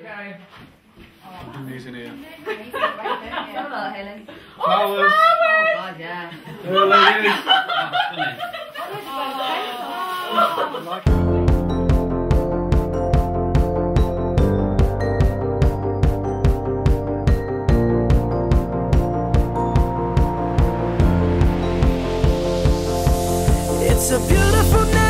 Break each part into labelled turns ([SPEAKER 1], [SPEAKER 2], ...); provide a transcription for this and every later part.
[SPEAKER 1] Okay.
[SPEAKER 2] Oh, Amazing here.
[SPEAKER 3] Hello, Helen.
[SPEAKER 2] Oh, flowers.
[SPEAKER 3] Oh, God, yeah.
[SPEAKER 2] Oh.
[SPEAKER 4] It's a beautiful night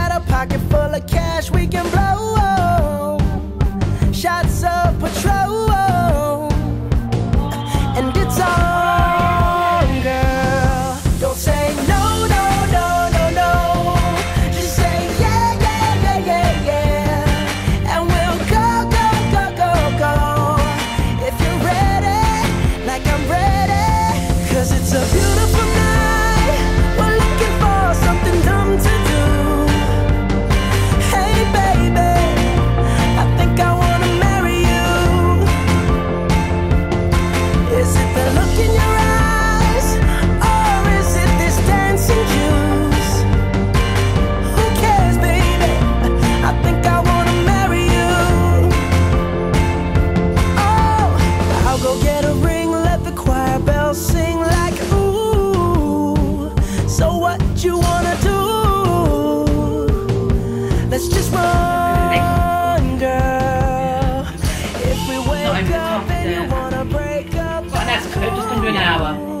[SPEAKER 4] Let's just run, girl. if we wake up and you wanna break up.
[SPEAKER 1] Got an escort, just under an hour.